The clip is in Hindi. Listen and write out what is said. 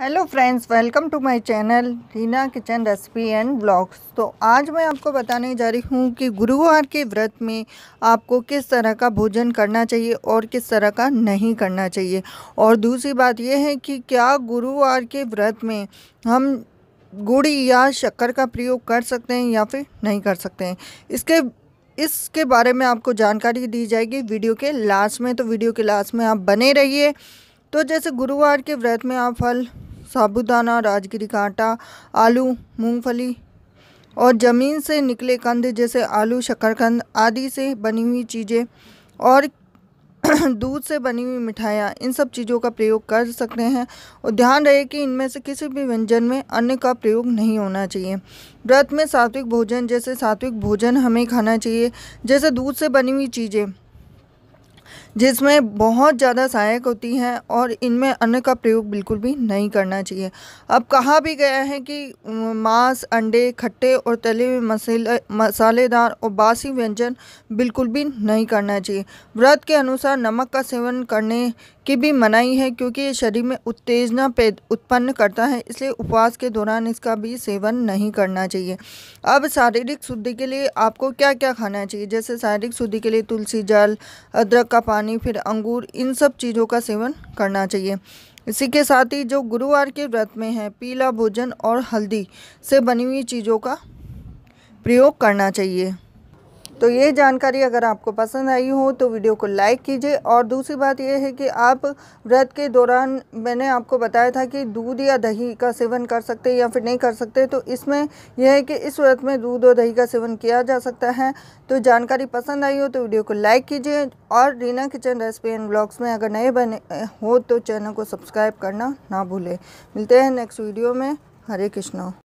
Hello friends welcome to my channel Reena kitchen recipe and blogs तो आज मैं आपको बताने जा रही हूँ कि गुरुवार के व्रत में आपको किस तरह का भोजन करना चाहिए और किस तरह का नहीं करना चाहिए। और दूसरी बात यह है कि क्या गुरुवार के व्रत में हम गुड़ या शक्कर का प्रयोग कर सकते हैं या फिर नहीं कर सकते हैं। इसके इसके बारे में आपको जानकारी दी जाएगी वीडियो के लास्ट में। तो वीडियो के लास्ट में आप बने रहिए। तो जैसे गुरुवार के व्रत में आप फल साबुदाना, राजगिरी का आटा आलू, मूंगफली और ज़मीन से निकले कंद जैसे आलू, शकरकंद आदि से बनी हुई चीज़ें और दूध से बनी हुई मिठाइयाँ, इन सब चीज़ों का प्रयोग कर सकते हैं। और ध्यान रहे कि इनमें से किसी भी व्यंजन में अन्न का प्रयोग नहीं होना चाहिए। व्रत में सात्विक भोजन जैसे सात्विक भोजन हमें खाना चाहिए, जैसे दूध से बनी हुई चीज़ें। जिसमें बहुत ज़्यादा सहायक होती हैं और इनमें अन्न का प्रयोग बिल्कुल भी नहीं करना चाहिए। अब कहा भी गया है कि मांस, अंडे, खट्टे और तले हुए मसाले, मसालेदार और बासी व्यंजन बिल्कुल भी नहीं करना चाहिए। व्रत के अनुसार नमक का सेवन करने की भी मनाही है क्योंकि ये शरीर में उत्तेजना उत्पन्न करता है, इसलिए उपवास के दौरान इसका भी सेवन नहीं करना चाहिए। अब शारीरिक शुद्धि के लिए आपको क्या क्या खाना चाहिए? जैसे शारीरिक शुद्धि के लिए तुलसी जल, अदरक का पानी, फिर अंगूर, इन सब चीज़ों का सेवन करना चाहिए। इसी के साथ ही जो गुरुवार के व्रत में है, पीला भोजन और हल्दी से बनी हुई चीज़ों का प्रयोग करना चाहिए। तो ये जानकारी अगर आपको पसंद आई हो तो वीडियो को लाइक कीजिए और दूसरी बात यह है कि आप व्रत के दौरान मैंने आपको बताया था कि दूध या दही का सेवन कर सकते या फिर नहीं कर सकते तो इसमें यह है कि इस व्रत में दूध और दही का सेवन किया जा सकता है। तो जानकारी पसंद आई हो तो वीडियो को लाइक कीजिए और Reena kitchen recipe and blogs में अगर नए बने हो तो चैनल को सब्सक्राइब करना ना भूलें। मिलते हैं नेक्स्ट वीडियो में। हरे कृष्णा।